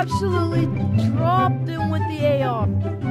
absolutely dropped him with the AR.